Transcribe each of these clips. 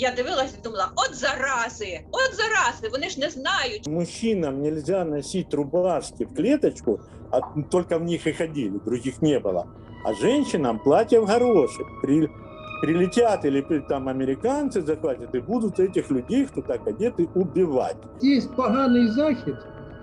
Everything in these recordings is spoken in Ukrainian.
Я дивилася і думала, от зарази, от зарази, вони ж не знають. Мужчинам нельзя носить рубашки в клеточку, а только в них и ходили, других не было. А женщинам платья в горошек. При, прилетят или при- там американцы захватят и будут этих людей, кто так одеты, убивать. Є поганий захід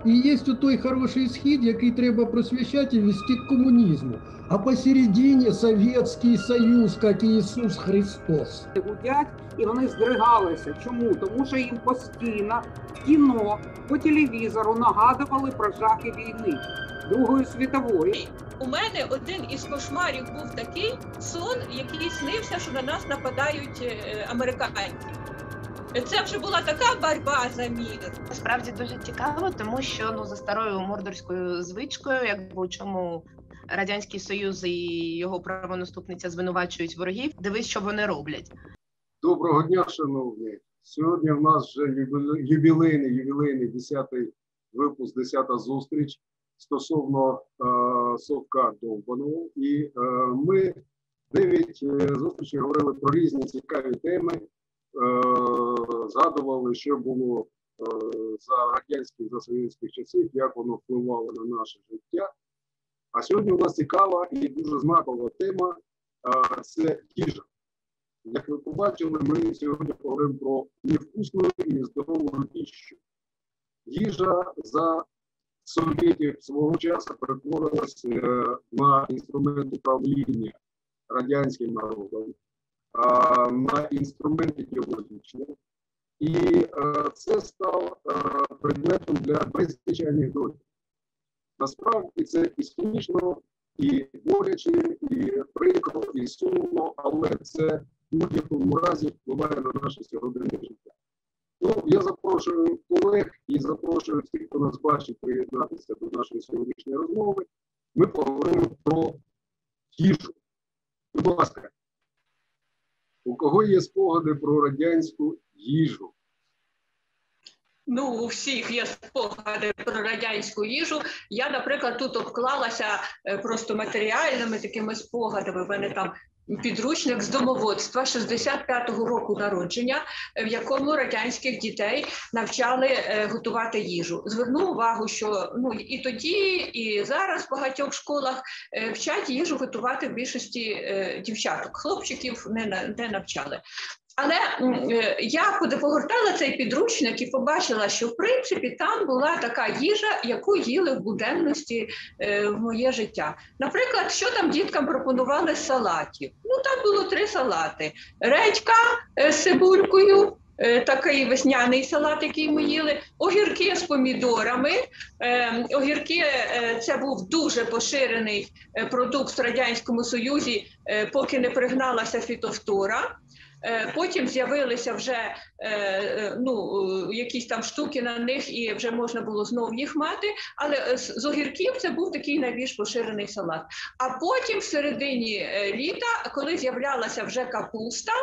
і є той хороший схід, який треба просвіщати і вести к комунізму. А посередині Совєтський Союз, як і Ісус Христос. гудять, і вони здригалися. Чому? Тому що їм постійно в кіно по телевізору нагадували про жахи війни Другої світової. У мене один із кошмарів був такий сон, який снився, що на нас нападають е, американці. Це вже була така боротьба за мір. Справді дуже цікаво, тому що ну за старою мордорською звичкою, якби у чому радянський союз і його правонаступниця звинувачують ворогів. Дивись, що вони роблять. Доброго дня, шановні. Сьогодні в нас вже юбіле- ювілейний, 10-й випуск, 10-та зустріч стосовно е, совка Довбаного. І е, ми 9 е, зустрічей говорили про різні цікаві теми, згадували, що було е, за радянських, за совєтських часів, як воно впливало на наше життя. А сьогодні у нас цікава і дуже знакова тема е, це їжа. Як ви побачили, ми сьогодні поговоримо про невкусну і нездорову піщу. Їжа за совєтів свого часу перетворилась е, на інструмент управління радянським народом, на інструмент ідеологічний. І е, це став е, предметом для безлічі анекдотів. Насправді це і смішно, і боляче, і прикро, і сумно, але це в будь-якому разі впливає на наше сьогодення життя. Ну, я запрошую колег і запрошую всіх, хто нас бачить, приєднатися до нашої сьогоднішньої розмови. Ми поговоримо про їжу. Будь ласка, у кого є спогади про радянську їжу? Ну, у всіх є спогади про радянську їжу. Я, наприклад, тут обклалася е, просто матеріальними такими спогадами. У мене там підручник з домоводства 65-го року народження, в якому радянських дітей навчали е, готувати їжу. Зверну увагу, що ну і тоді, і зараз в багатьох школах е, вчать їжу готувати в більшості е, дівчаток. Хлопчиків не, не навчали. Але е, я коли погортала цей підручник і побачила, що в принципі там була така їжа, яку їли в буденності е, в моє життя. Наприклад, що там діткам пропонували салатів? Ну там було три салати: редька е, з цибулькою. е, Такий весняний салат, який ми їли, огірки з помідорами. Огірки це був дуже поширений продукт в радянському союзі, поки не пригналася фітофтора. Е, Потім з'явилися вже е, е, ну, якісь там штуки на них, і вже можна було знов їх мати. Але з огірків це був такий найбільш поширений салат. А потім, в середині літа, коли з'являлася вже капуста,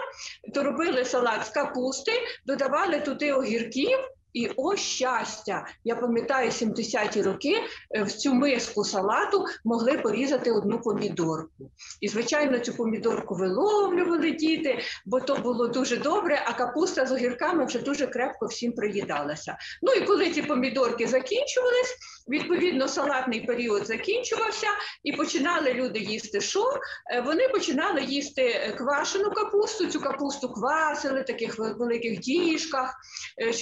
то робили салат з капусти, додавали туди огірків. І о щастя! Я пам'ятаю 70-ті роки е, в цю миску салату могли порізати одну помідорку. І, звичайно, цю помідорку виловлювали діти, бо то було дуже добре, а капуста з огірками вже дуже крепко всім приїдалася. Ну і коли ці помідорки закінчувались, відповідно, салатний період закінчувався, і починали люди їсти що? Е, Вони починали їсти е, квашену капусту, цю капусту квасили в таких великих діжках, е,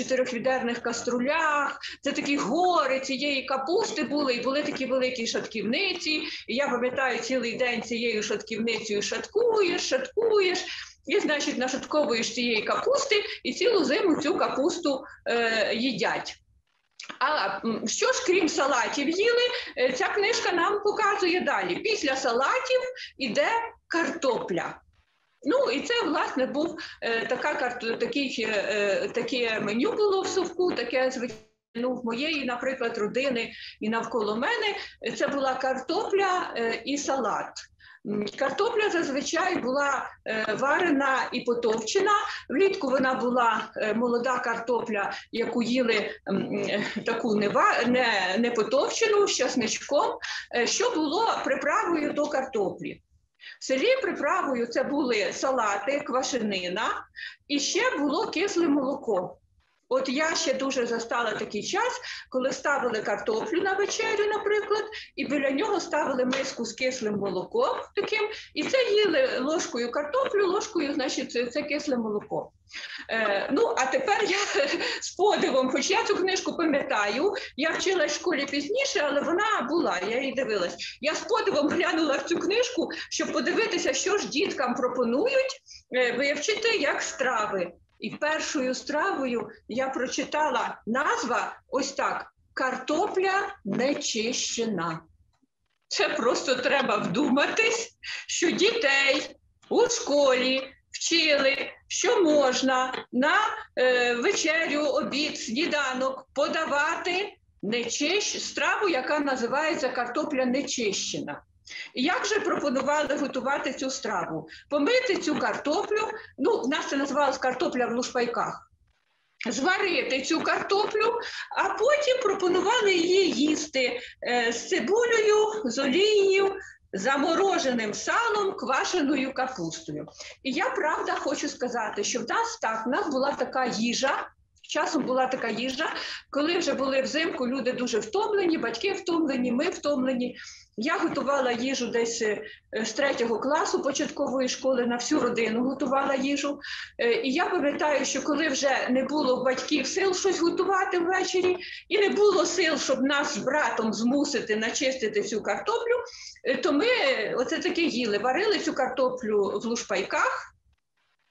чотирьохвідерних каструлях. Це такі гори цієї капусти були, і були такі великі шатківниці. І я пам'ятаю цілий день цією шатківницею шаткуєш, шаткуєш. І, значить, нашатковуєш цієї капусти і цілу зиму цю капусту е, їдять. А що ж, крім салатів їли, е, ця книжка нам показує далі. Після салатів іде картопля. Ну і це власне був е, така карт, такий, е, таке меню було в совку, таке звичайно. Ну, в моєї, наприклад, родини і навколо мене це була картопля е, і салат. Картопля зазвичай була варена і потовчена. Влітку вона була молода картопля, яку їли таку не, потовчену з часничком, що було приправою до картоплі. В селі приправою це були салати, квашенина і ще було кисле молоко. От я ще дуже застала такий час, коли ставили картоплю на вечерю, наприклад, і біля нього ставили миску з кислим молоком таким, і це їли ложкою картоплю, ложкою, значить, це, це кисле молоко. Е, ну, а тепер я з подивом, хоч я цю книжку пам'ятаю, я вчилась в школі пізніше, але вона була, я її дивилась. Я з подивом глянула в цю книжку, щоб подивитися, що ж діткам пропонують е, вивчити як страви. І першою стравою я прочитала назва ось так: картопля нечищена. Це просто треба вдуматись, що дітей у школі вчили, що можна на е, вечерю, обід, сніданок подавати нечищ... страву, яка називається картопля нечищена. Як же пропонували готувати цю страву? Помити цю картоплю, ну, в нас це називалось картопля в лушпайках. Зварити цю картоплю, а потім пропонували її їсти е, з цибулею, з олією, замороженим салом, квашеною капустою. І я правда хочу сказати, що в нас так, в нас була така їжа. Часом була така їжа, коли вже були взимку, люди дуже втомлені, батьки втомлені, ми втомлені. Я готувала їжу десь е, з третього класу початкової школи на всю родину готувала їжу. Е, І я пам'ятаю, що коли вже не було батьків сил щось готувати ввечері, і не було сил, щоб нас з братом змусити начистити цю картоплю, е, то ми оце таке їли, варили цю картоплю в лушпайках.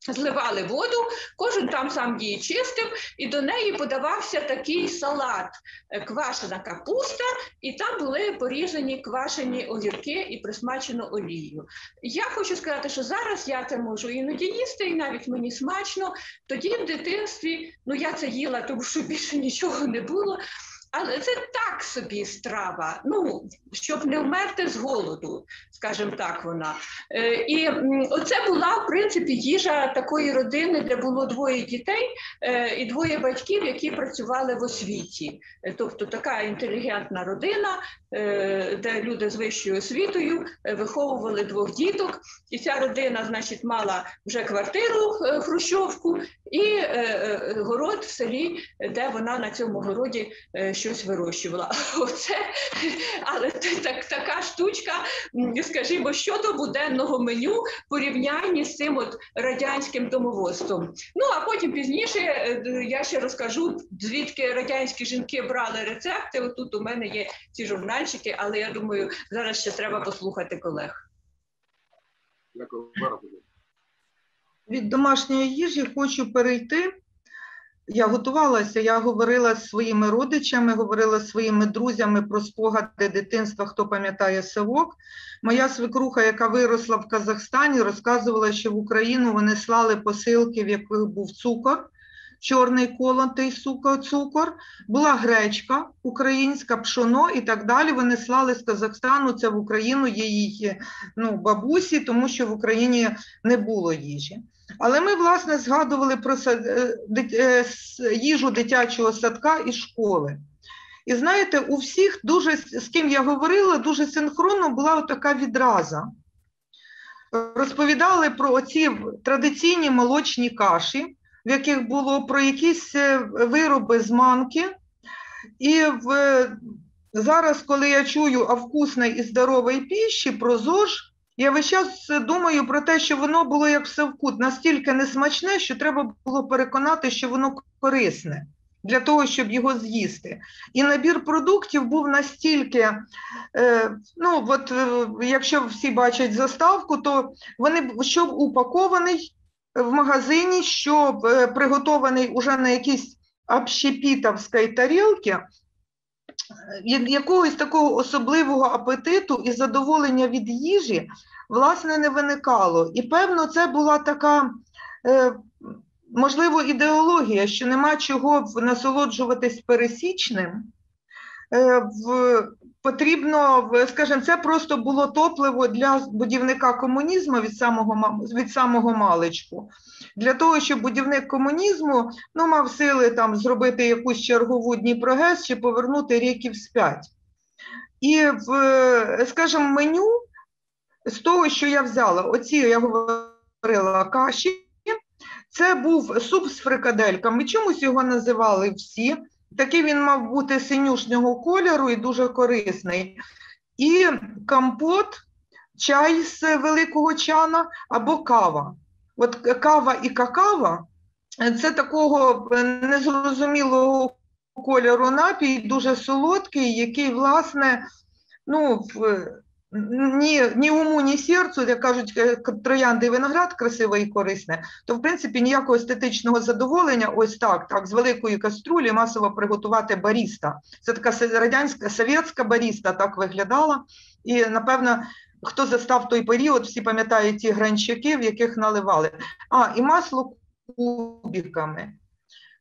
Зливали воду, кожен там сам її чистив, і до неї подавався такий салат, е, квашена капуста, і там були порізані квашені огірки і присмачено олією. Я хочу сказати, що зараз я це можу іноді їсти, і навіть мені смачно. Тоді в дитинстві ну я це їла, тому що більше нічого не було. Але це так собі страва, ну щоб не вмерти з голоду, скажімо так, вона. Е, і оце була в принципі їжа такої родини, де було двоє дітей е, і двоє батьків, які працювали в освіті. Е, Тобто така інтелігентна родина, де люди з вищою освітою виховували двох діток. І ця родина, значить, мала вже квартиру хрущовку і е, е, город в селі, де вона на цьому городі е, щось вирощувала. Оце, але це так, така штучка, скажімо, щодо буденного меню в порівнянні з цим от радянським домоводством. Ну а потім пізніше я ще розкажу, звідки радянські жінки брали рецепти. Отут у мене є ці журнальчики, але я думаю, зараз ще треба послухати колег. Дякую. Від домашньої їжі хочу перейти. Я готувалася, я говорила з своїми родичами, говорила з своїми друзями про спогади дитинства, хто пам'ятає совок. Моя свекруха, яка виросла в Казахстані, розказувала, що в Україну вони слали посилки, в яких був цукор, чорний колотий цукор, була гречка українська, пшоно і так далі. Вони слали з Казахстану це в Україну її ну, бабусі, тому що в Україні не було їжі. Але ми, власне, згадували про е, е, їжу дитячого садка і школи. І знаєте, у всіх дуже, з ким я говорила, дуже синхронно була така відраза. Розповідали про оці традиційні молочні каші, в яких було про якісь е, вироби з манки. І в, зараз, коли я чую о вкусної і здоровій піші, про ЗОЖ, я весь час думаю про те, що воно було як всевкут, настільки несмачне, що треба було переконати, що воно корисне для того, щоб його з'їсти. І набір продуктів був настільки, е, ну от е, якщо всі бачать заставку, то вони щоб упакований в магазині, щоб е, приготований уже на якійсь общепітовській тарілці, е, я- якогось такого особливого апетиту і задоволення від їжі власне не виникало. І певно, це була така, е, можливо, ідеологія, що нема чого насолоджуватись пересічним. Е, в, потрібно, скажімо, це просто було топливо для будівника комунізму від самого, від самого маличку. Для того, щоб будівник комунізму ну, мав сили там зробити якусь чергову Дніпрогес чи повернути ріки вспять. І в, скажімо, меню з того, що я взяла, оці я говорила каші, це був суп з фрикадельками. Чомусь його називали всі. Такий він мав бути синюшнього кольору і дуже корисний. І компот, чай з великого чана або кава. От кава і какава це такого незрозумілого кольору напій, дуже солодкий, який, власне, ну, ні ні уму, ні серцю, як кажуть, е, троянди і виноград красиве і корисне, то в принципі ніякого естетичного задоволення, ось так, так, з великої каструлі масово приготувати баріста. Це така радянська совєтська баріста так виглядала. І напевно, хто застав той період, всі пам'ятають ті гранчаки, в яких наливали. А, і масло кубиками.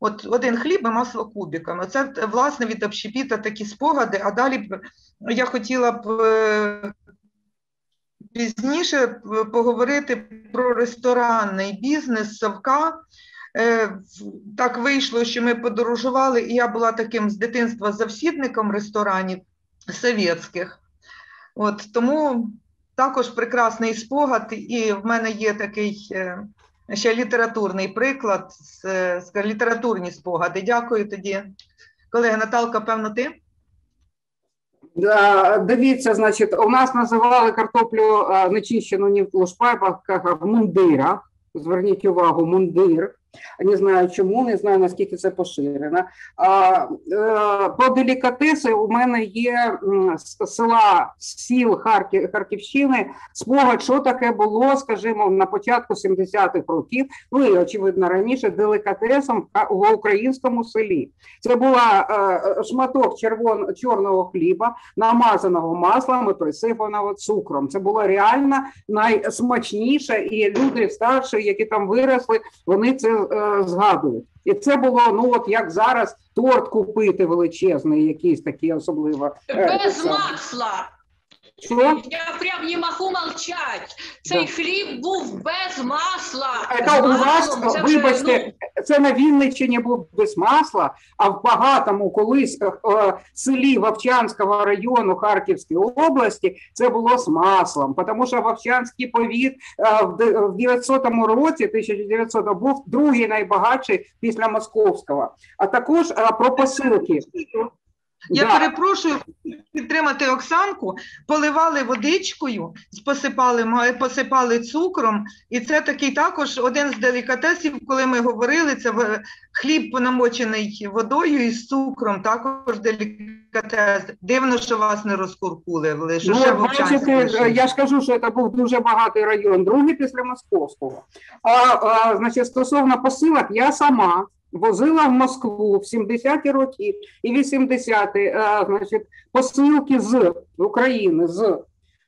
От один хліб і масло кубиками. Це власне від общепіта такі спогади. А далі я хотіла б е, пізніше поговорити про ресторанний бізнес Савка. Е, так вийшло, що ми подорожували, і я була таким з дитинства завсідником ресторанів совєтських. От Тому також прекрасний спогад, і в мене є такий е, ще літературний приклад, літературні спогади. Дякую тоді. Колега Наталка, певно, ти? Дивіться, значить, у нас називали картоплю нечищену ні в лошпайпах, а в мундирах. Зверніть увагу, мундир. Не знаю чому, не знаю наскільки це поширено. Е, По делікатеси у мене є села сіл Харків, Харківщини спогад, що таке було, скажімо, на початку 70-х років, ну і очевидно раніше делікатесом в українському селі. Це була е, шматок червон, чорного хліба, намазаного маслом і присипаного цукром. Це було реально найсмачніше, і люди старші, які там виросли, вони це згадують. І це було ну от як зараз торт купити величезний, якийсь такий особливо е, без масла. Що? Я прям не можу мовчати. Цей да. хліб був без масла. Це у вас, це вибачте, вже, ну... це на Вінниччині був без масла, а в багатому колись е, е, селі Вовчанського району Харківської області це було з маслом, тому що Вовчанський повіт е, в 900 році, 1900 був другий найбагатший після Московського. А також е, про посилки. Я да. перепрошую підтримати Оксанку, поливали водичкою, посипали посипали цукром, і це такий також один з делікатесів, коли ми говорили, це хліб намочений водою із цукром, також делікатес. Дивно, що вас не розкуркули. Що ну, ще бачите, я ж кажу, що це був дуже багатий район, другий після московського. А, а значить, стосовно посилок, я сама возила в Москву в 70-ті роки і 80-ті, значить, посилки з України з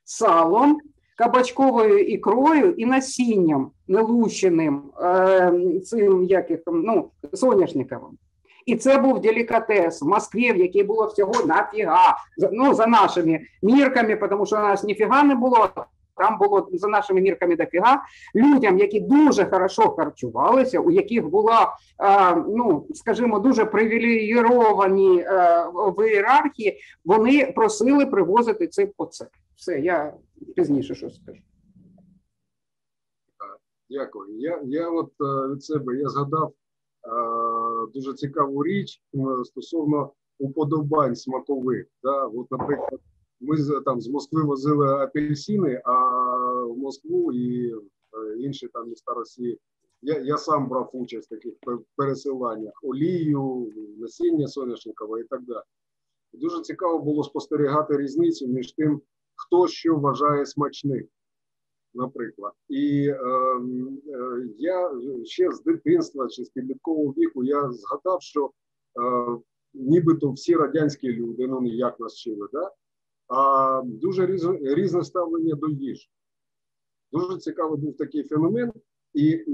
салом, кабачковою ікрою і насінням нелущеним е, цим яких, ну, соняшниковим. І це був делікатес в Москві, в якій було всього нафіга. Ну, за нашими мірками, тому що у нас ніфіга не було. Там було за нашими мірками дофіга людям, які дуже хорошо харчувалися, у яких була, ну скажімо, дуже привілейовані в ієрархії, вони просили привозити це по це. Все, я пізніше щось скажу. Дякую. Я я от від себе я згадав дуже цікаву річ стосовно уподобань смакових. Да? От, наприклад, ми там з Москви возили апельсини, а в Москву і е, інші там міста Росії. Я я сам брав участь в таких пересиланнях олію, насіння соняшникове і так далі. Дуже цікаво було спостерігати різницю між тим, хто що вважає смачним, наприклад. І е, е, я ще з дитинства чи з підліткового віку я згадав, що е, нібито всі радянські люди, ну як нас вчили, да? Дуже різне ставлення до їжі. Дуже цікавий був такий феномен, і е,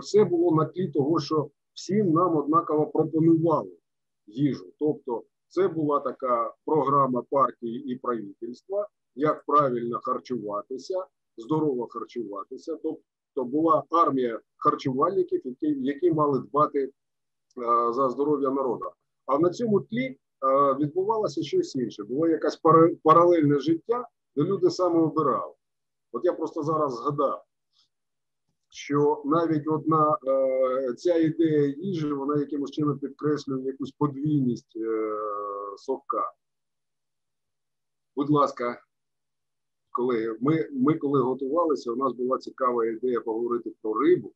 все було на тлі того, що всім нам однаково пропонували їжу. Тобто, це була така програма партії і правительства, як правильно харчуватися, здорово харчуватися. Тобто була армія харчувальників, які які мали дбати е, за здоров'я народу. А на цьому тлі відбувалося щось інше. Було якесь паралельне життя, де люди саме обирали. От я просто зараз згадав, що навіть одна е, ця ідея їжі, вона якимось чином підкреслює якусь подвійність е, совка. Будь ласка, колеги, ми, ми коли готувалися, у нас була цікава ідея поговорити про рибу.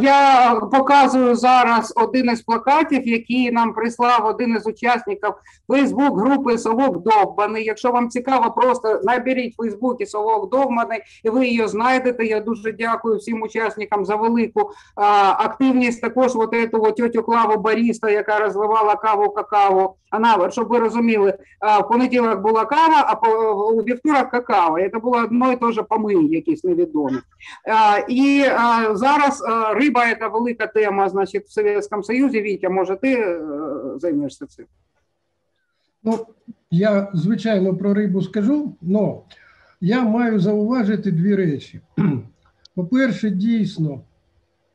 Я показую зараз один із плакатів, який нам прислав один із учасників Фейсбук-групи Совок Довбаний. Якщо вам цікаво, просто наберіть в Фейсбуці Совок Довбаний, і ви її знайдете. Я дуже дякую всім учасникам за велику а, активність. Також от эту от тетю Клаву Баріста, яка розливала каву какао. Вона, щоб ви розуміли, а, в понеділок була кава, а по у вівторок какао. Це було одно і те ж помиї, якісь невідомі. А, І зараз риба це велика тема, значить, в Совєтському Союзі. Вітя, може, ти е, займешся цим? Ну, я, звичайно, про рибу скажу, але я маю зауважити дві речі. По-перше, дійсно,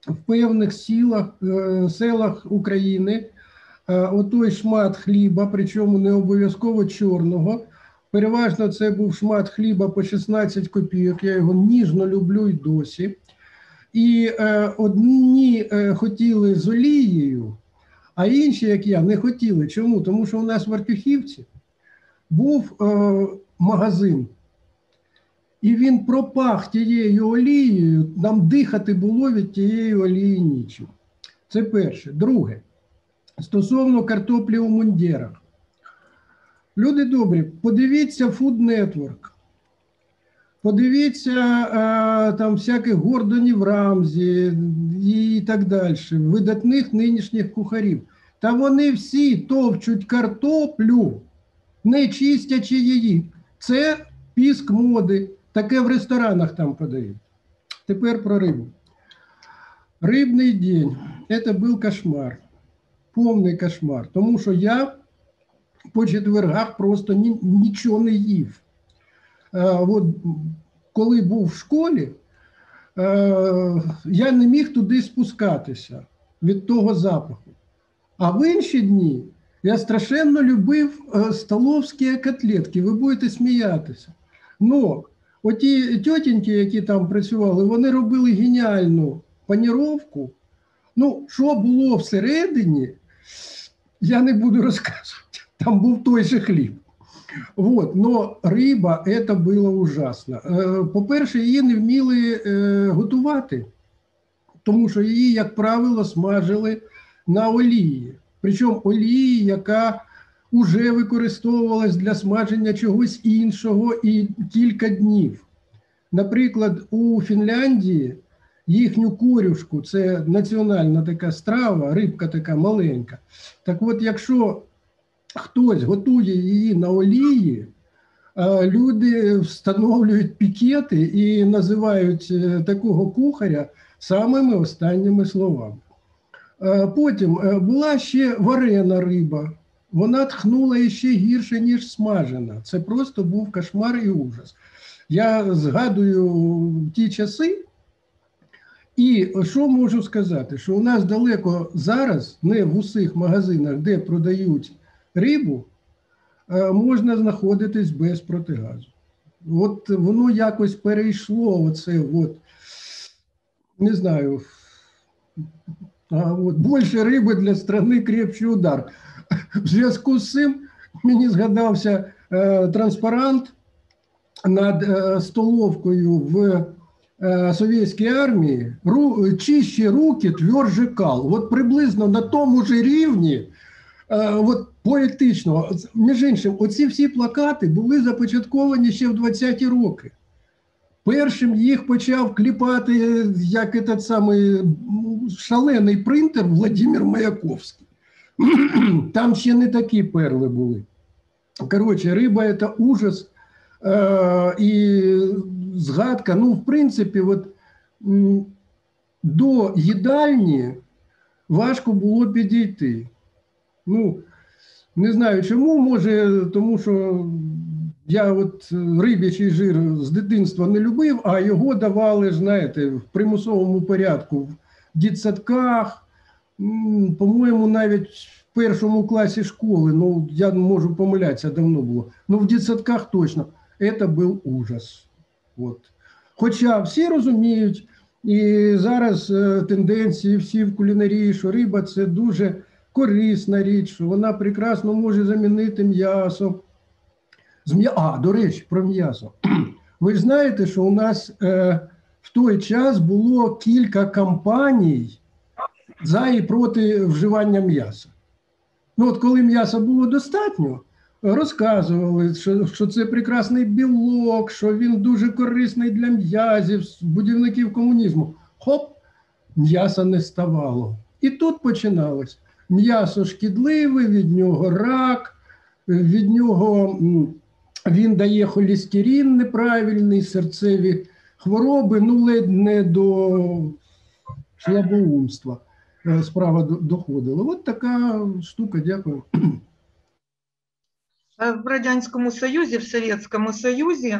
в певних сілах, е, селах України е, отой шмат хліба, причому не обов'язково чорного. Переважно це був шмат хліба по 16 копійок. Я його ніжно люблю й досі. І е, одні е, хотіли з олією, а інші, як я, не хотіли. Чому? Тому що у нас в Артюхівці був е, магазин, і він пропах тією олією, нам дихати було від тієї олії нічим. Це перше. Друге, стосовно картоплі у мундірах. Люди добрі, подивіться Food Network. Подивіться е, там всяких Гордонів Рамзі і так далі, видатних нинішніх кухарів. Та вони всі товчуть картоплю, не чистячи її. Це піск моди. Таке в ресторанах там подають. Тепер про рибу. Рибний день це був кошмар, повний кошмар. Тому що я по четвергах просто ні, нічого не їв. Е, от, коли був в школі, е, я не міг туди спускатися від того запаху. А в інші дні я страшенно любив е, столовські котлетки, ви будете сміятися. Ну, оті тьотіньки, які там працювали, вони робили геніальну паніровку. Ну, що було всередині, я не буду розказувати. Там був той же хліб. Вот, но риба це було ужасно. Е, По-перше, її не вміли е, готувати, тому що її, як правило, смажили на олії. Причому олії, яка вже використовувалась для смаження чогось іншого і кілька днів. Наприклад, у Фінляндії їхню корюшку, це національна така страва, рибка така маленька. Так от, якщо хтось готує її на олії, люди встановлюють пікети і називають е, такого кухаря самими останніми словами. Потім е, була ще варена риба, вона тхнула ще гірше, ніж смажена. Це просто був кошмар і ужас. Я згадую ті часи, і що можу сказати? Що у нас далеко зараз, не в усіх магазинах, де продають рибу е, можна знаходитись без протигазу. От воно якось перейшло, оце от, не знаю, а от, більше риби для страни крепчий удар. В зв'язку з цим мені згадався е, транспарант над е, столовкою в е, совєтській армії ру, чищі руки, тверже кал. От приблизно на тому ж рівні. Е, от поетично. Між іншим, оці всі плакати були започатковані ще в 20-ті роки. Першим їх почав кліпати як этот самий шалений принтер Владимир Маяковський. Там ще не такі перли були. Коротше, риба це ужас е, і згадка. Ну, в принципі, от, до їдальні важко було підійти. Ну, не знаю чому, може, тому що я от риб'ячий жир з дитинства не любив, а його давали, знаєте, в примусовому порядку в дітсадках, по-моєму, навіть в першому класі школи, ну, я можу помилятися, давно було. Ну, в дитсадках точно. Это був ужас. Вот. Хоча всі розуміють, і зараз е, тенденції всі в кулінарії, що риба це дуже корисна річ, вона прекрасно може замінити м'ясо. А, до речі, про м'ясо. Ви ж знаєте, що у нас е, в той час було кілька кампаній за і проти вживання м'яса. Ну, от коли м'яса було достатньо, розказували, що, що це прекрасний білок, що він дуже корисний для м'язів, будівників комунізму. Хоп, м'яса не ставало. І тут починалось. М'ясо шкідливе, від нього рак, від нього він дає холістерин неправильний, серцеві хвороби, ну ледь не до слабоумства е, справа доходила. От така штука, дякую. Е, в Радянському Союзі, в Совєтському Союзі.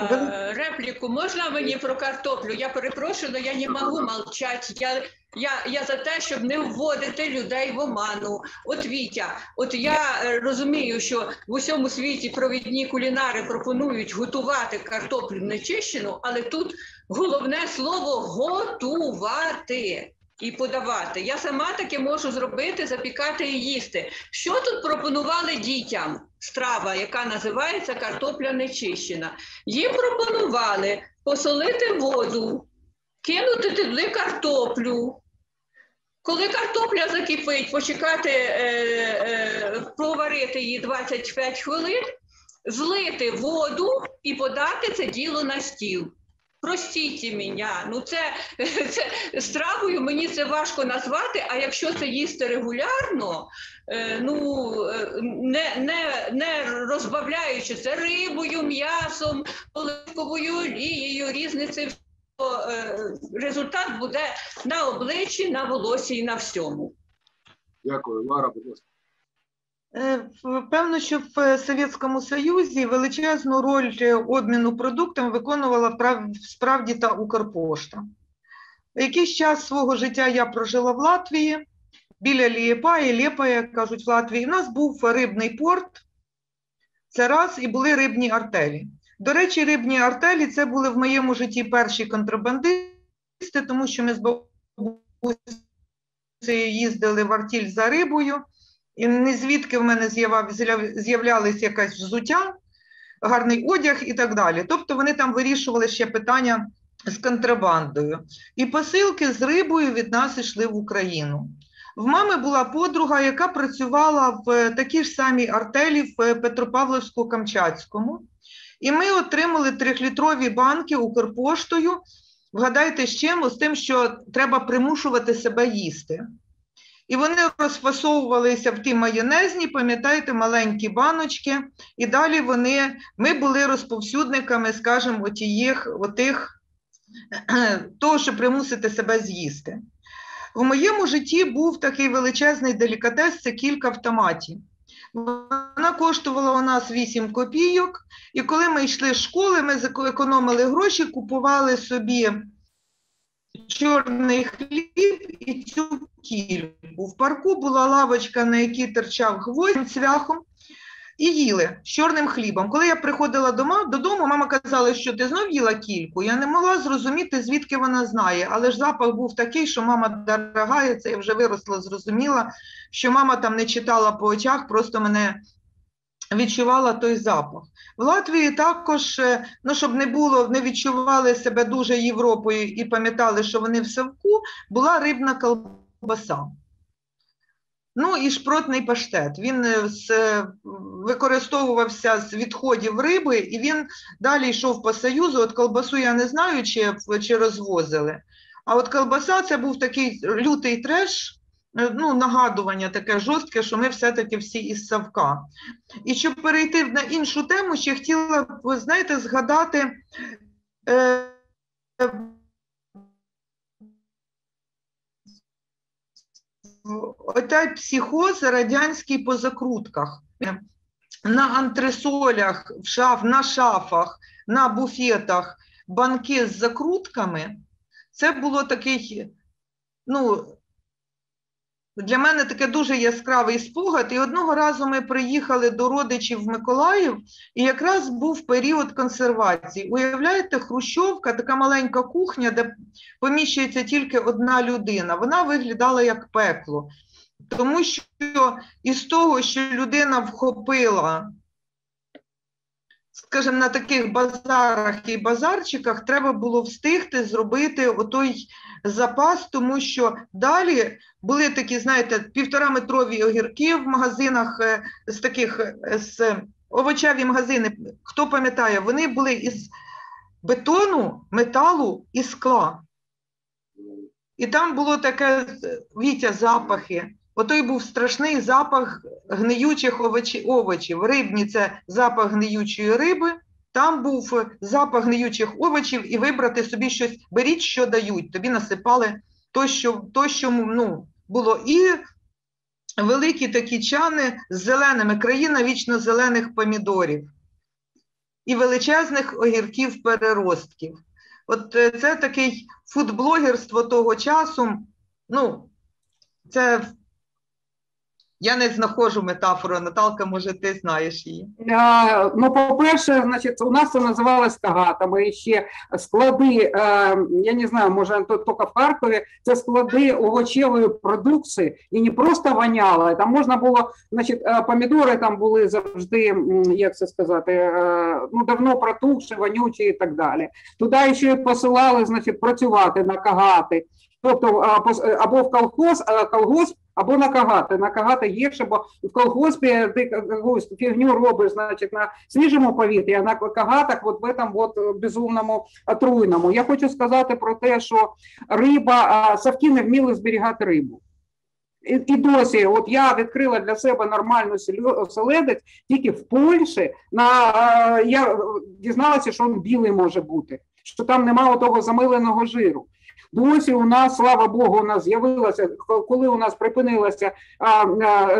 А, репліку можна мені про картоплю? Я перепрошую, але я не можу мовчати. Я я я за те, щоб не вводити людей в оману. От Вітя, от я е, розумію, що в усьому світі провідні кулінари пропонують готувати картоплю нечищену, але тут головне слово готувати і подавати. Я сама таке можу зробити, запікати і їсти. Що тут пропонували дітям? Страва, яка називається картопля нечищена. Їм пропонували посолити воду, кинути туди картоплю. Коли картопля закипить, почекати, е, е, проварити її 25 хвилин, злити воду і подати це діло на стіл. Простіть мене, ну це, це стравою мені це важко назвати, а якщо це їсти регулярно, е, ну не не, не розбавляючи це рибою, м'ясом, оливковою олією, різницею, е, результат буде на обличчі, на волосі і на всьому. Дякую, Лара, будь ласка. Е, певно, що в Совєтському Союзі величезну роль обміну продуктами виконувала справді та Укрпошта. Якийсь час свого життя я прожила в Латвії, біля Лієпа і Лєпа, як кажуть в Латвії. У нас був рибний порт, це раз, і були рибні артелі. До речі, рибні артелі це були в моєму житті перші контрабандисти, тому що ми з бабусею їздили в артіль за рибою. І не звідки в мене з'являлися якась взуття, гарний одяг і так далі. Тобто вони там вирішували ще питання з контрабандою. І посилки з рибою від нас йшли в Україну. В мами була подруга, яка працювала в такій ж самій артелі в Петропавловську-Камчатському. І ми отримали трьохлітрові банки Укрпоштою. Вгадайте з чим? З тим, що треба примушувати себе їсти. І вони розфасовувалися в ті майонезні, пам'ятаєте, маленькі баночки. І далі вони, ми були розповсюдниками, скажімо, отіїх, отих, того, що примусити себе з'їсти. В моєму житті був такий величезний делікатес це кілька автоматів. Вона коштувала у нас 8 копійок, і коли ми йшли з школи, ми економили гроші, купували собі чорний хліб і цю кільку. В парку була лавочка, на якій терчав гвоздь цвяхом, і їли з чорним хлібом. Коли я приходила дома, додому, мама казала, що ти знов їла кільку. Я не могла зрозуміти, звідки вона знає, але ж запах був такий, що мама дорога, це я вже виросла, зрозуміла, що мама там не читала по очах, просто мене відчувала той запах. В Латвії також, е, ну щоб не було, не відчували себе дуже Європою і пам'ятали, що вони в Савку, була рибна колбаса. Ну і шпротний паштет. Він е, з, використовувався з відходів риби, і він далі йшов по Союзу. От колбасу я не знаю, чи, чи розвозили. А от колбаса це був такий лютий треш. Е, ну, нагадування таке жорстке, що ми все-таки всі із Савка. І щоб перейти на іншу тему, ще хотіла б, знаєте, згадати. Е, Ота психоз радянський по закрутках. На антресолях, в шаф, на шафах, на буфетах банки з закрутками. Це було такий, ну, для мене таке дуже яскравий спогад. І одного разу ми приїхали до родичів в Миколаїв, і якраз був період консервації. Уявляєте, Хрущовка, така маленька кухня, де поміщується тільки одна людина. Вона виглядала як пекло. Тому що із того, що людина вхопила, скажімо, на таких базарах і базарчиках, треба було встигти зробити отой запас, тому що далі були такі, знаєте, півтораметрові огірки в магазинах е, з таких е, з овочеві магазини. Хто пам'ятає, вони були із бетону, металу і скла. І там було таке вітя, запахи. Отой був страшний запах гниючих овочів, овочів. Рибні це запах гниючої риби. Там був запах гниючих овочів, і вибрати собі щось, беріть, що дають. Тобі насипали то, що то, що ну, було. І великі такі чани з зеленими, країна вічно зелених помідорів і величезних огірків переростків. От е, це такий фудблогерство того часу. Ну, це я не знаходжу метафору, Наталка, може, ти знаєш її. Е, Ну, по-перше, значить, у нас це називалось кагатами. І Ще склади, е, я не знаю, може, тільки в Харкові, це склади овочевої продукції, і не просто воняло, там можна було, значить, е, помідори там були завжди, як це сказати, ну, давно протухші, вонючі і так далі. Туди ще посилали, значить, працювати на кагати. Тобто або в колхоз, колгосп, або на кагати. На кагати гірше, бо в колгоспі ти якусь фігню робиш, значить, на свіжому повітрі, а на кагатах от в этом от безумному отруйному. Я хочу сказати про те, що риба, савки не вміли зберігати рибу. І, і досі, от я відкрила для себе нормальну оселедець тільки в Польщі. На, е, я дізналася, що він білий може бути, що там немає того замиленого жиру. Досі у нас, слава Богу, у нас з'явилася, коли у нас припинилася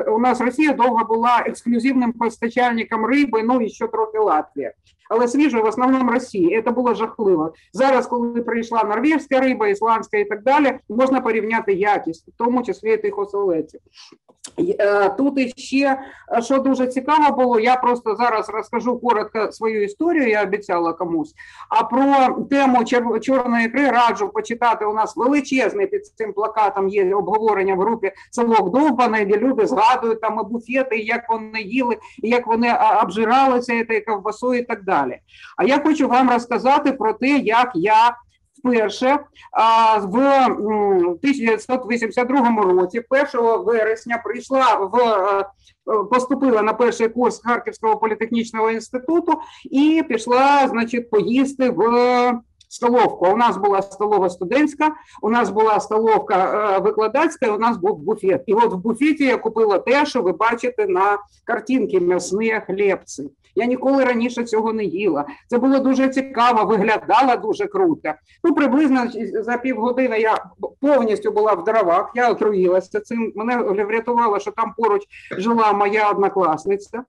у нас Росія довго була ексклюзивним постачальником риби, ну і ще трохи Латвія. Але свіже в основному Росії. Це було жахливо. Зараз, коли прийшла норвезька риба, ісландська і так далі, можна порівняти якість, в тому числі тих оселедців. Е, Тут іще, е, що дуже цікаво було, я просто зараз розкажу коротко свою історію, я обіцяла комусь. А про тему чорної ікри раджу почитати. У нас величезний під цим плакатом є обговорення в групі Совок Довбаний, де люди згадують там і буфети, як вони їли, як вони обжиралися цією ковбасою і так далі. А я хочу вам розказати про те, як я вперше в м, 1982 році, 1 вересня, прийшла в е, поступила на перший курс Харківського політехнічного інституту і пішла, значить, поїсти в столовку. У нас була столова студентська, у нас була столовка е, викладацька, і у нас був буфет. І от в буфеті я купила те, що ви бачите на картинці м'ясні хлібці. Я ніколи раніше цього не їла. Це було дуже цікаво, виглядало дуже круто. Ну, приблизно за півгодини я повністю була в дровах, я отруїлася цим. Мене врятувало, що там поруч жила моя однокласниця.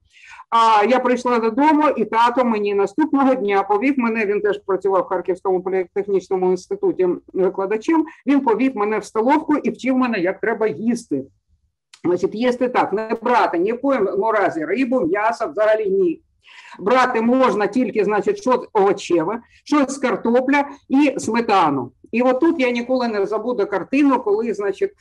А я прийшла додому, і тато мені наступного дня повів мене. Він теж працював в Харківському політехнічному інституті викладачем. Він повів мене в столовку і вчив мене, як треба їсти. Значить, їсти так, не брати ні в коєму разі рибу, м'ясо взагалі ні. Брати можна тільки, значить, щось овочеве, щось з картопля і сметану. І отут я ніколи не забуду картину, коли, значить,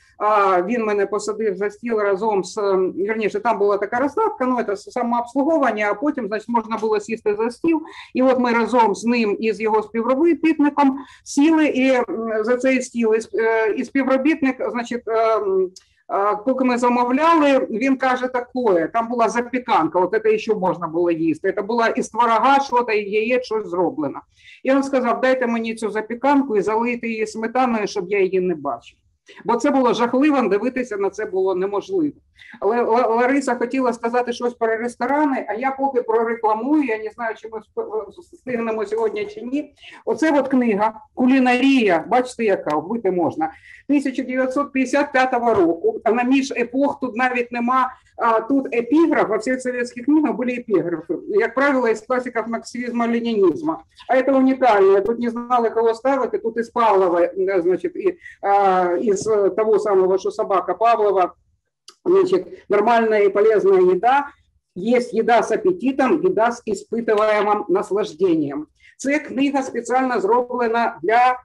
він мене посадив за стіл разом з ем, вірніше, там була така розставка, ну це самообслуговування, а потім, значить, можна було сісти за стіл. І от ми разом з ним і з його співробітником сіли і за цей стіл. І, е, і співробітник, значить. Поки ми замовляли, він каже таке, там була запіканка, от це ще можна було їсти. Це була із творога, що і яєць, щось зроблено. І він сказав, дайте мені цю запіканку і залийте її сметаною, щоб я її не бачив. Бо це було жахливо, дивитися на це було неможливо. Але Ла- Лариса хотіла сказати щось про ресторани, а я поки прорекламую, я не знаю, чи ми сп- встигнемо сьогодні чи ні. Оце от книга Кулінарія, бачите, яка вбити можна. 1955 року. Вона між епох тут навіть нема. А, тут епіграф, во всех советских книгах были эпиграфы, як правило, из классиков марксизма, ленинизма. А это уникально. Тут не знали, кого ставити. Тут из Павлова, да, значит, и, а, из э, того самого, что собака Павлова, значит, нормальная и полезная еда. Есть еда с аппетитом, еда с испытываемым наслаждением. Це книга спеціально зроблена для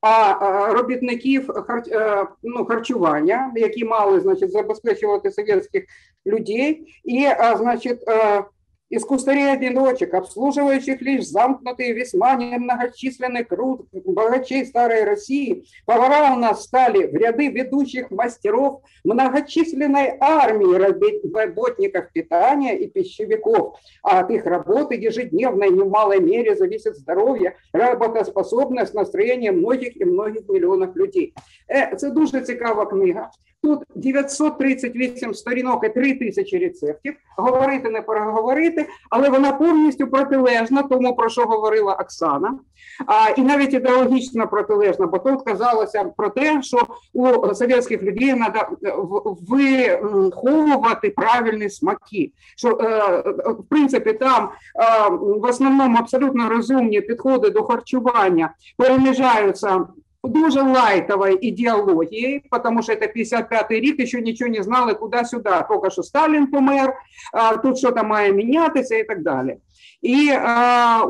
а, а, робітників хар, е, ну, харчування, які мали значить, забезпечувати совєтських людей, і, а, значить, е, из кустарей-одиночек, обслуживающих лишь замкнутый весьма немногочисленный круг богачей старой России, повара у нас стали в ряды ведущих мастеров многочисленной армии работников питания и пищевиков. А от их работы ежедневно и в малой мере зависит здоровье, работоспособность, настроение многих и многих миллионов людей. Це дуже цікава книга. Тут 938 сторінок і 3 тисячі рецептів. Говорити не переговорити, але вона повністю протилежна тому, про що говорила Оксана. А, і навіть ідеологічно протилежна, бо тут казалося про те, що у совєтських людей треба виховувати правильні смаки. Що, е, в принципі, там е, в основному абсолютно розумні підходи до харчування переміжаються дуже лайтовой идеологией, потому что это 55-й рік, еще ничего не знали куда-сюда, только що Сталін помер, тут що-то має мінятися і так далі. І а,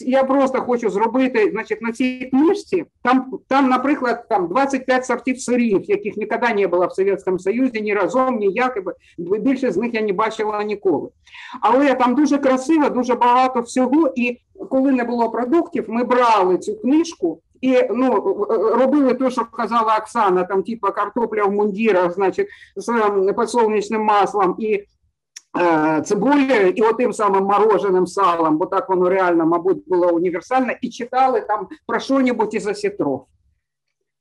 я просто хочу зробити, значить, на цій книжці, там, там, наприклад, там 25 сортів сирів, яких ніколи не було в Совєтському Союзі, ні разом, ні як, і більше з них я не бачила ніколи. Але там дуже красиво, дуже багато всього, і коли не було продуктів, ми брали цю книжку і ну, робили те, що казала Оксана, там, типа картопля в мундірах, значить, з ем, підсолнечним маслом і е, цибулею, і отим самим мороженим салом, бо так воно реально, мабуть, було універсально, і читали там про що-небудь із осетров.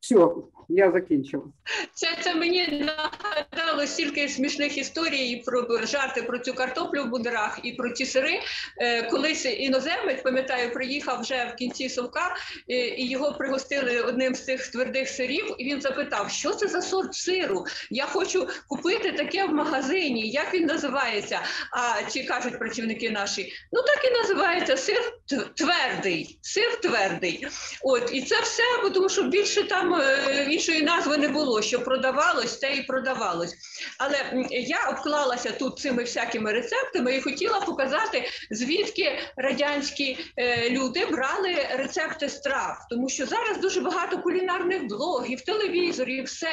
Все, я закінчила. Це, це мені нагадало стільки смішних історій про жарти про цю картоплю в будерах і про ті сири. Е, колись іноземець, пам'ятаю, приїхав вже в кінці совка, е, і його пригостили одним з цих твердих сирів. І він запитав, що це за сорт сиру? Я хочу купити таке в магазині. Як він називається? А чи кажуть працівники наші? Ну так і називається сир твердий. Сир твердий. От і це все, тому що більше там е, іншої назви не було. Що продавалось, те і продавалось. Але я обклалася тут цими всякими рецептами і хотіла показати, звідки радянські е, люди брали рецепти страв, тому що зараз дуже багато кулінарних блогів, телевізорів, все.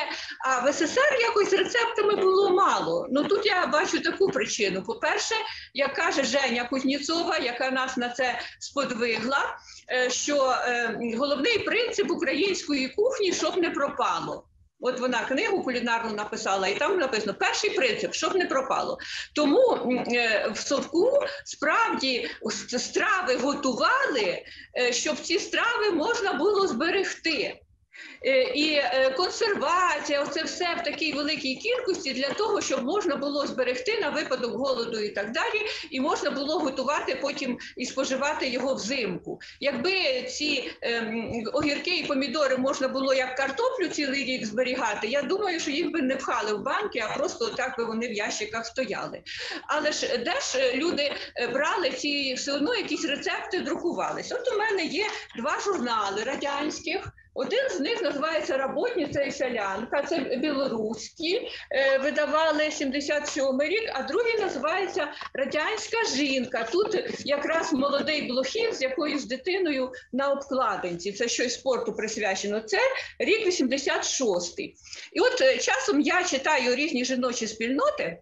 А в СССР якось рецептами було мало. Ну тут я бачу таку причину. По-перше, як каже Женя Кузнєцова, яка нас на це сподвигла, що е, головний принцип української кухні, щоб не пропало. От вона книгу кулінарну написала, і там написано перший принцип, щоб не пропало. Тому е, в совку справді страви готували, е, щоб ці страви можна було зберегти. Е, І е, консервація, оце все в такій великій кількості для того, щоб можна було зберегти на випадок голоду і так далі, і можна було готувати потім і споживати його взимку. Якби ці ем, огірки і помідори можна було як картоплю цілий рік зберігати, я думаю, що їх би не пхали в банки, а просто так би вони в ящиках стояли. Але ж де ж е, люди брали ці все одно якісь рецепти друкувалися? От у мене є два журнали радянських. Один з них називається Работниця і селянка, це білоруські, е, видавали 77 рік, а другий називається Радянська жінка. Тут якраз молодий блохін з якоюсь дитиною на обкладинці. Це щось спорту присвячено. Це рік 86-й. І от е, часом я читаю різні жіночі спільноти.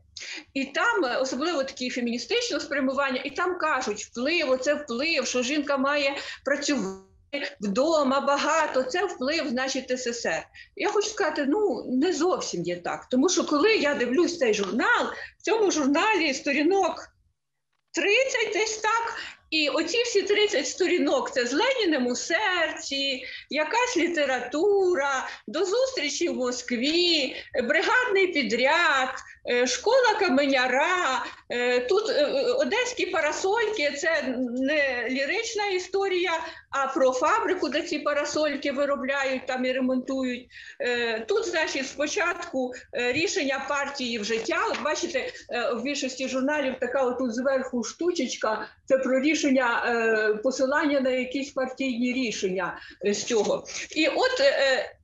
І там е, особливо такі феміністичного спрямування, і там кажуть, вплив, оце вплив, що жінка має працювати вдома багато, це вплив, значить, СССР. Я хочу сказати, ну не зовсім є так. Тому що коли я дивлюсь цей журнал, в цьому журналі сторінок 30 десь так. І оці всі 30 сторінок це з Леніним у серці, якась література, до зустрічі в Москві, бригадний підряд, школа каменяра. е, Тут е, е, одеські парасольки це не лірична історія, а про фабрику, де ці парасольки виробляють там і ремонтують. Е, Тут, значить, спочатку е, рішення партії в життя. От бачите, е, в більшості журналів така отут зверху штучечка. Це про рішення е, посилання на якісь партійні рішення е, з цього. І от е,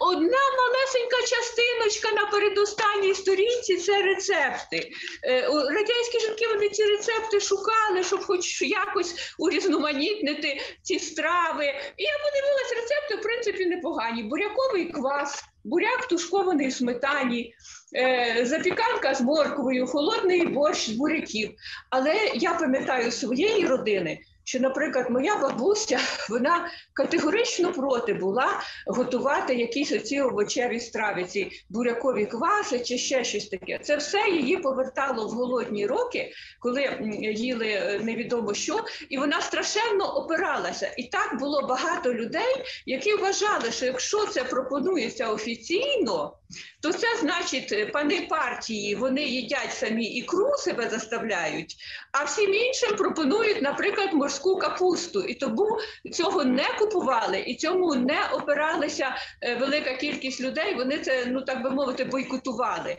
одна малесенька частиночка на передостанній сторінці це рецепти. Е, радянські жінки вони ці рецепти шукали, щоб хоч якось урізноманітнити ці страви. І я подивилась, рецепти, в принципі, непогані. Буряковий квас, буряк тушкований в сметані, е, запіканка з морквою, холодний борщ з буряків. Але я пам'ятаю своєї родини, що, наприклад, моя бабуся вона категорично проти була готувати якісь оці овочеві страви, бурякові кваси чи ще щось таке. Це все її повертало в голодні роки, коли їли е, невідомо що, і вона страшенно опиралася. І так було багато людей, які вважали, що якщо це пропонується офіційно, то це значить, е, пани партії вони їдять самі ікру себе заставляють, а всім іншим пропонують, наприклад, морську капусту. І тому цього не купували і цьому не опиралися е, велика кількість людей. Вони це, ну так би мовити, бойкотували.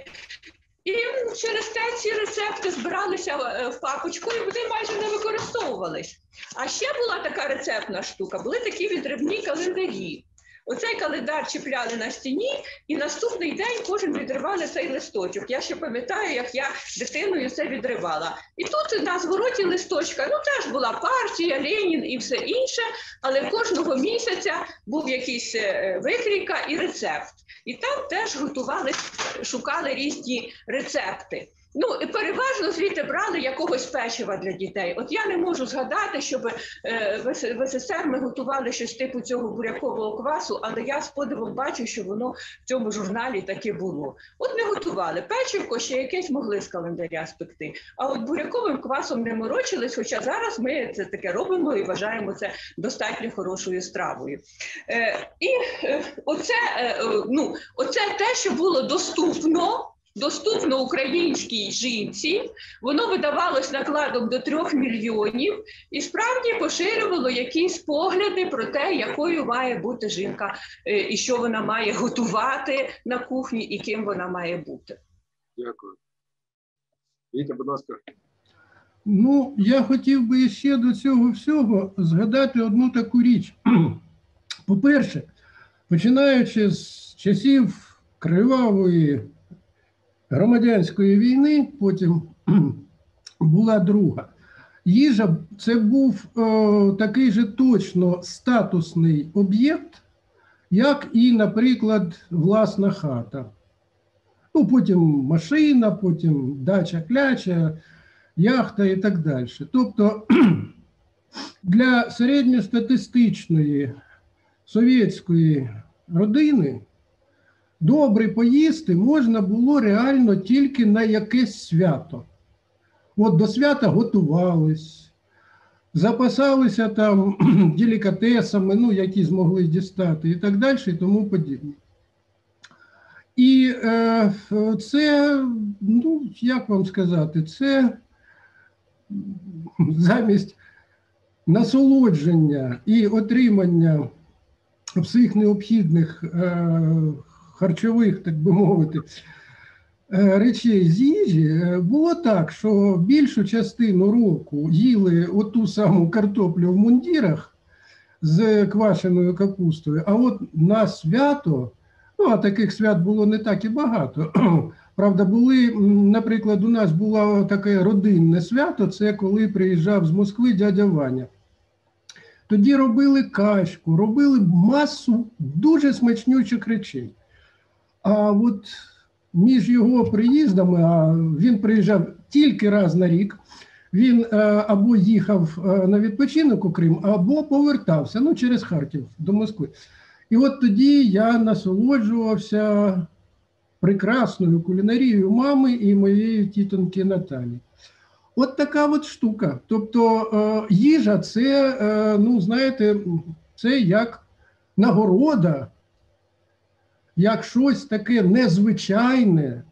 І через те ці рецепти збиралися е, в папочку, і вони майже не використовувались. А ще була така рецептна штука: були такі відривні календарі. Оцей календар чіпляли на стіні, і наступний день кожен відривали цей листочок. Я ще пам'ятаю, як я дитиною це відривала. І тут на звороті листочка ну теж була партія, Ленін і все інше, але кожного місяця був якийсь е, викрійка і рецепт. І там теж готували, шукали різні рецепти. Ну, і переважно звідти брали якогось печива для дітей. От я не можу згадати, щоб е, в СССР ми готували щось типу цього бурякового квасу, але я з подивом бачу, що воно в цьому журналі таке було. От не готували печивко, ще якесь могли з календаря спекти. А от буряковим квасом не морочились, хоча зараз ми це таке робимо і вважаємо це достатньо хорошою стравою. Е, і е, оце, ну, оце те, що було доступно. Доступно українській жінці, воно видавалось накладом до трьох мільйонів і справді поширювало якісь погляди про те, якою має бути жінка, е, і що вона має готувати на кухні, і ким вона має бути. Дякую. Вітя, будь ласка. Ну, я хотів би ще до цього всього згадати одну таку річ. По-перше, починаючи з часів кривавої громадянської війни, потім була друга. Їжа це був е, такий же точно статусний об'єкт, як і, наприклад, власна хата. Ну, потім машина, потім дача кляча, яхта і так далі. Тобто для середньостатистичної совєтської родини добре поїсти можна було реально тільки на якесь свято. От до свята готувались, запасалися там делікатесами, ну, які змогли дістати, і так далі, і тому подібне. І е, це, ну, як вам сказати, це замість насолодження і отримання всіх необхідних е, харчових, так би мовити, е, речей з їжі, е, було так, що більшу частину року їли оту саму картоплю в мундірах з квашеною капустою, а от на свято, ну а таких свят було не так і багато. Правда, були, наприклад, у нас було таке родинне свято, це коли приїжджав з Москви дядя Ваня. Тоді робили качку, робили масу дуже смачнючих речей. А от між його приїздами, а він приїжджав тільки раз на рік, він е, або їхав е, на відпочинок у Крим, або повертався ну, через Харків до Москви. І от тоді я насолоджувався прекрасною кулінарією мами і моєї тітоньки Наталі. От така от штука. Тобто е, їжа це, ну, знаєте, це як нагорода, як щось таке незвичайне,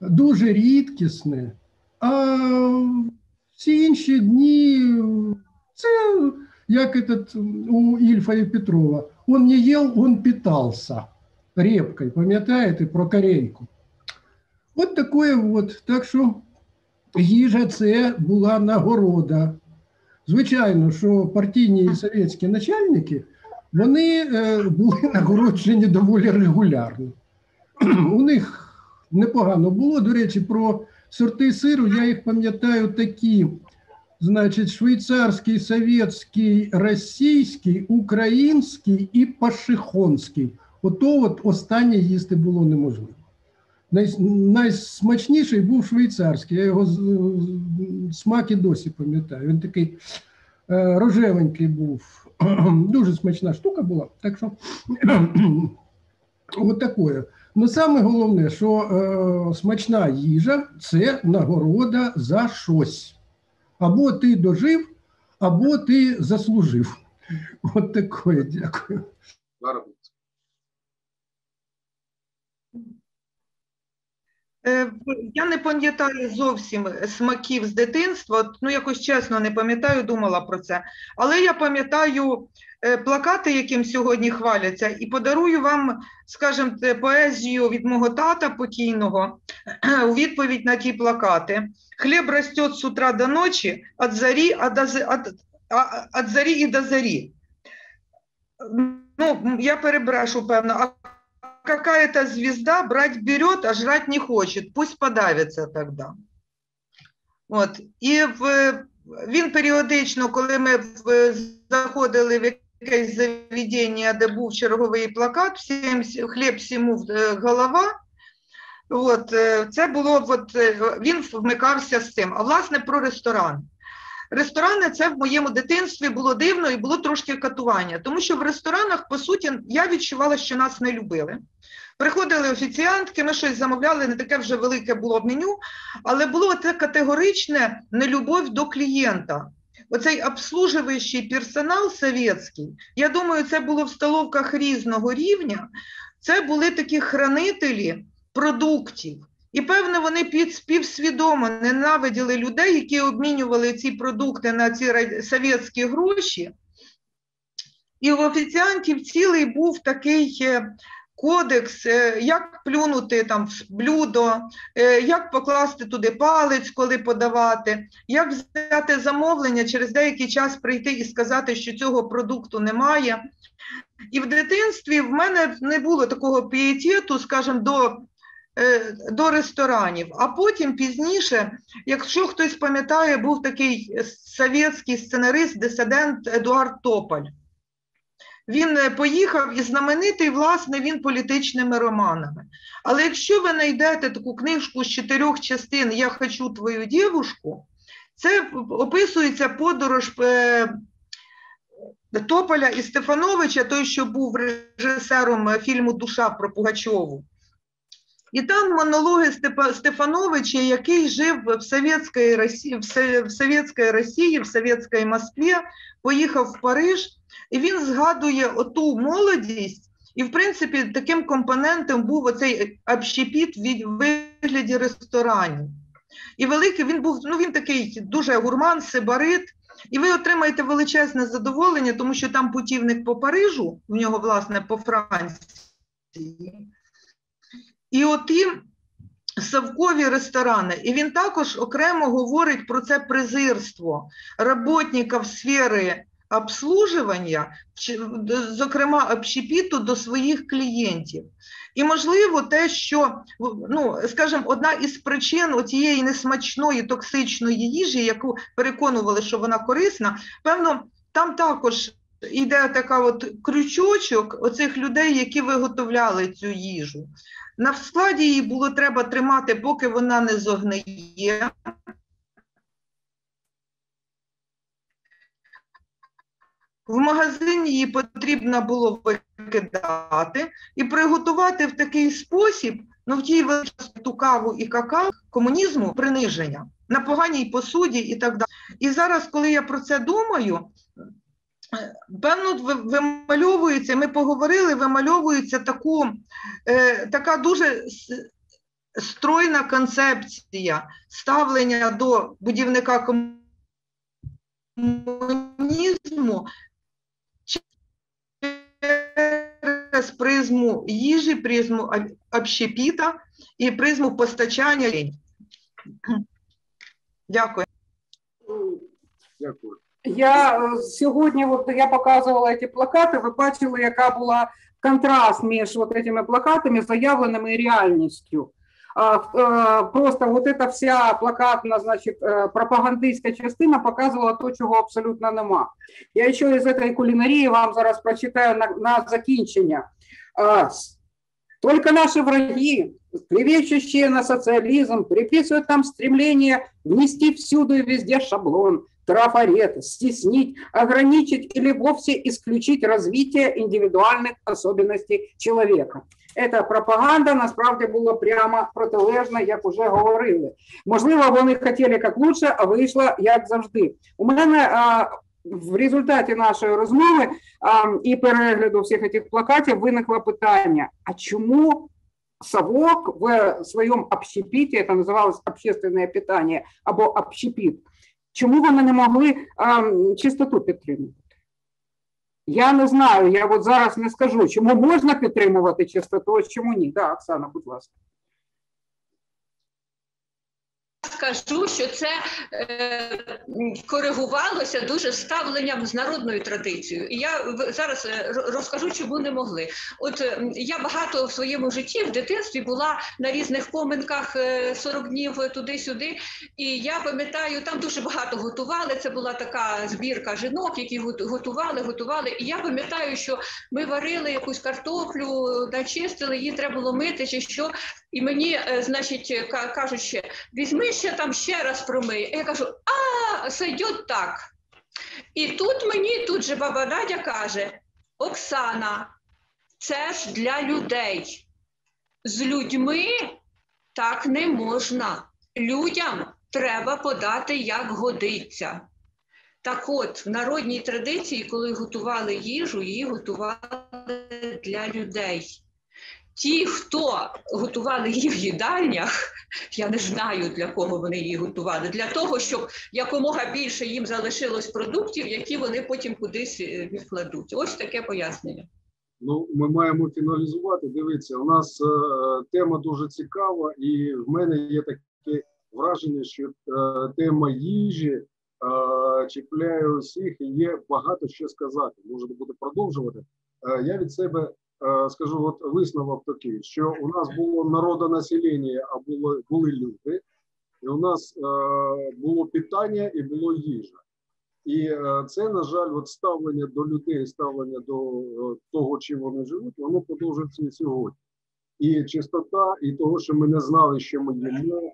дуже рідкісне. А всі інші дні це як этот у Ільфа і Петрова. Он не їв, он питався репкою, пам'ятаєте, про корейку. От таке от. Так що їжа це була нагорода. Звичайно, що партійні і совєтські начальники вони е, були нагороджені доволі регулярно. У них непогано було. До речі, про сорти сиру я їх пам'ятаю такі. Значить, швейцарський, совєтський, російський, український і пашихонський. Ото от останнє їсти було неможливо. Най, найсмачніший був швейцарський. Я його смак і досі пам'ятаю. Він такий е, рожевенький був. Дуже смачна штука була. Так що от такою. Ну, саме головне, що е, смачна їжа це нагорода за щось. Або ти дожив, або ти заслужив. От такое, дякую. Я не пам'ятаю зовсім смаків з дитинства, ну якось чесно не пам'ятаю, думала про це. Але я пам'ятаю е, плакати, яким сьогодні хваляться, і подарую вам, скажімо, поезію від мого тата покійного у відповідь на ті плакати. Хліб росте з утра до ночі, від зарі, зарі і до зарі. Ну, я перебрешу, певно. Какая-то звезда брать берет, а жрать не хочет. Пусть подавиться тогда. От. І в, він періодично, коли ми в, заходили в якесь заведення, де був черговий плакат, всім хліб всьому голова. От, це було, от, він вмикався з цим. А власне про ресторан. Ресторани це в моєму дитинстві було дивно і було трошки катування, тому що в ресторанах, по суті, я відчувала, що нас не любили. Приходили офіціантки, ми щось замовляли, не таке вже велике було меню, але було це категоричне нелюбов до клієнта. Оцей обслужуючий персонал совєтський, я думаю, це було в столовках різного рівня. Це були такі хранителі продуктів. І, певно, вони під співсвідомо ненавиділи людей, які обмінювали ці продукти на ці совєтські гроші. І в офіціантів цілий був такий кодекс, як плюнути там в блюдо, як покласти туди палець, коли подавати, як взяти замовлення, через деякий час прийти і сказати, що цього продукту немає. І в дитинстві в мене не було такого пієтету, скажімо, до до ресторанів. А потім пізніше, якщо хтось пам'ятає, був такий совєтський сценарист, дисидент Едуард Тополь. Він поїхав і знаменитий, власне, він політичними романами. Але якщо ви знайдете таку книжку з чотирьох частин Я хочу твою дівушку, це описується подорож Тополя і Стефановича, той, що був режисером фільму Душа про Пугачову. І там монологи Стефановича, який жив в Совєтській Росії, в Совєтській Росії, в Совєтській Москві, поїхав в Париж, і він згадує оту молодість, і, в принципі, таким компонентом був оцей общепіт в вигляді ресторанів. І великий він був, ну він такий дуже гурман, сибарит, і ви отримаєте величезне задоволення, тому що там путівник по Парижу, в нього, власне, по Франції. І оті совкові ресторани, і він також окремо говорить про це презирство роботників сфери обслужування, зокрема общепіту до своїх клієнтів. І, можливо, те, що, ну, скажімо, одна із причин цієї несмачної токсичної їжі, яку переконували, що вона корисна, певно, там також йде така от крючочок оцих людей, які виготовляли цю їжу. На складі її було треба тримати, поки вона не зогниє. В магазині її потрібно було викидати і приготувати в такий спосіб, ну в тій ту каву і какао комунізму приниження. на поганій посуді і так далі. І зараз, коли я про це думаю, певно, вимальовується, ми поговорили, вимальовується таку, е, така дуже стройна концепція ставлення до будівника комунізму через призму їжі, призму общепіта і призму постачання. Дякую. Дякую. Я е, сьогодні, от я показувала ці плакати, ви бачили, яка була контраст між вот этими плакатами, заявленими і реальністю. А, е, Просто вот эта вся плакатна, значить, е, пропагандистська частина показувала то, чого абсолютно нема. Я ще із цієї кулінарії вам зараз прочитаю на, на закінчення. А, с- Только наши враги, клевещущие на социализм, приписывают нам стремление внести всюду и везде шаблон, трафарет, стеснить, ограничить или вовсе исключить развитие индивидуальных особенностей человека. Эта пропаганда насправді була прямо протилежна, як уже говорили. Можливо, вони хотіли як лучше, а вийшло як завжди. У мене а, в результаті нашої розмови а, і перегляду всіх цих плакатів виникло питання: а чому совок в своєму общепіті, це називалось общественне питання або общепіт, чому вони не могли а, чистоту підтримувати? Я не знаю, я от зараз не скажу, чому можна підтримувати чистоту, а чому ні. Да, Оксана, будь ласка. Скажу, що це е, коригувалося дуже ставленням з народною традицією. І я зараз е, розкажу, чому не могли. От е, я багато в своєму житті в дитинстві була на різних поминках е, 40 днів туди-сюди. І я пам'ятаю, там дуже багато готували. Це була така збірка жінок, які готували, готували. І я пам'ятаю, що ми варили якусь картоплю, начистили, її треба було мити чи що. І мені, е, значить, ка- кажуть ще, візьми ще там ще раз промий. Я кажу, а, сойдет так. І тут мені тут же баба Надя каже: Оксана, це ж для людей. З людьми так не можна. Людям треба подати, як годиться. Так от, в народній традиції, коли готували їжу, її готували для людей. Ті, хто готували її в їдальнях, я не знаю, для кого вони її готували. Для того, щоб якомога більше їм залишилось продуктів, які вони потім кудись е, відкладуть. Ось таке пояснення. Ну, ми маємо фіналізувати. Дивіться, у нас е, тема дуже цікава, і в мене є таке враження, що е, тема їжі е, чіпляє усіх, і є багато що сказати. Можна буде продовжувати. Е, я від себе скажу, от висновок такий, що у нас було народонаселення, а було були люди, і у нас е, було питання і було їжа. І е, це, на жаль, от ставлення до людей, ставлення до е, того, чим вони живуть, воно продовжується і сьогодні. І чистота, і того, що ми не знали, що ми їмо, е,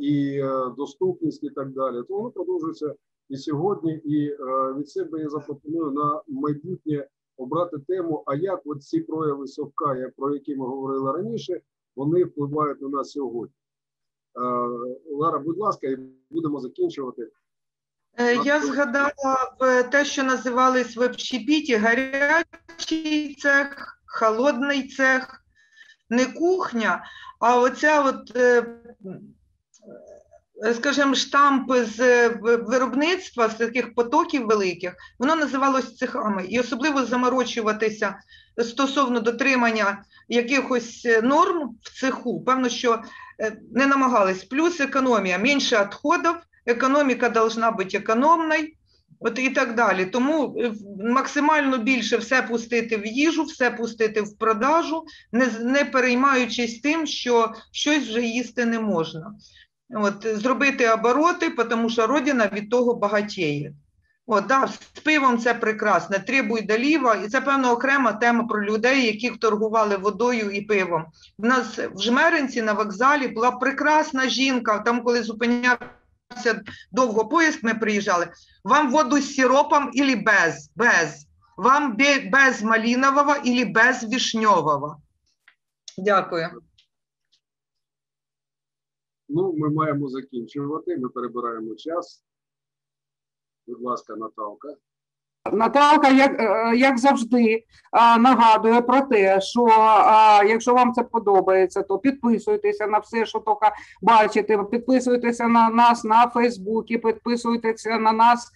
і е, доступність, і так далі. То воно продовжується і сьогодні. І е, від себе я запропоную на майбутнє обрати тему, а як от ці прояви совка, про які ми говорили раніше, вони впливають на нас сьогодні. Е, Лара, будь ласка, і будемо закінчувати. Е, Я згадала те, що називались в общепіті гарячий цех, холодний цех, не кухня, а оця от, е, е, скажімо, штампи з е, виробництва, з таких потоків великих, воно називалось цехами. І особливо заморочуватися стосовно дотримання якихось е, норм в цеху, певно, що е, не намагались. Плюс економія, менше відходів, економіка должна бути економною, от і так далі. Тому максимально більше все пустити в їжу, все пустити в продажу, не, не переймаючись тим, що щось вже їсти не можна. От, зробити обороти, тому що родина від того багатіє. От, да, з пивом це прекрасно, требуй доліва, і це певно окрема тема про людей, які торгували водою і пивом. У нас в Жмеринці на вокзалі була прекрасна жінка, там, коли зупинявся довго поїзд, ми приїжджали. Вам воду з сиропом или без? Без. Вам без малинового или без вишньового? Дякую. Ну, ми маємо закінчувати. Ми перебираємо час. Будь ласка, Наталка. Наталка, як, е, як завжди, нагадує про те, що якщо вам це подобається, то підписуйтеся на все, що тільки бачите. Підписуйтеся на нас на Фейсбуці, підписуйтеся на нас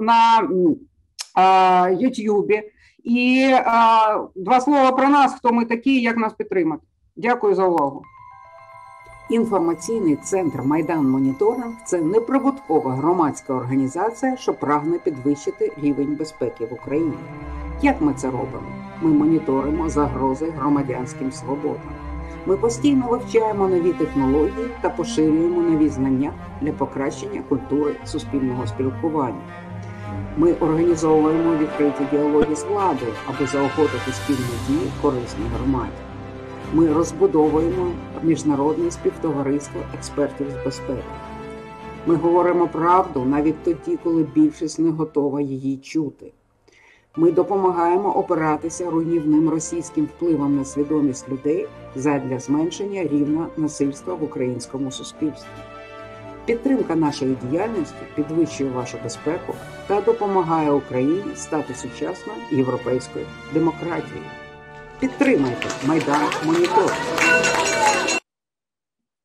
на Ютубі. І два слова про нас, хто ми такі, як нас підтримати. Дякую за увагу. Інформаційний центр Майдан Моніторинг це неприбуткова громадська організація, що прагне підвищити рівень безпеки в Україні. Як ми це робимо? Ми моніторимо загрози громадянським свободам. Ми постійно вивчаємо нові технології та поширюємо нові знання для покращення культури суспільного спілкування. Ми організовуємо відкриті діалоги з владою, аби заохотити спільні дії корисній громаді. Ми розбудовуємо міжнародне співтовариство експертів з безпеки. Ми говоримо правду навіть тоді, коли більшість не готова її чути. Ми допомагаємо опиратися руйнівним російським впливом на свідомість людей задля зменшення рівня насильства в українському суспільстві. Підтримка нашої діяльності підвищує вашу безпеку та допомагає Україні стати сучасною європейською демократією. Підтримайте Майдан Монітор.